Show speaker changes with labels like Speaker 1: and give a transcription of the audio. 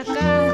Speaker 1: acá.